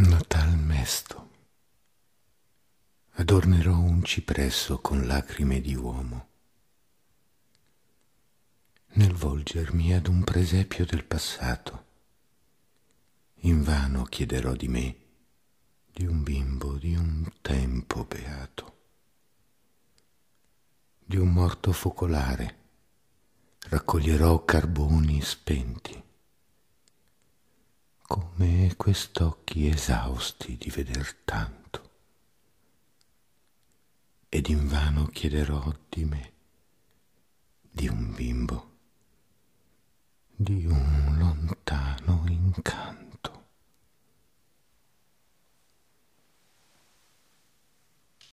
Natal mesto. Adornerò un cipresso con lacrime di uomo. Nel volgermi ad un presepio del passato, invano chiederò di me, di un bimbo, di un tempo beato, di un morto focolare, raccoglierò carboni spenti come quest'occhi esausti di veder tanto. Ed invano chiederò di me, di un bimbo, di un.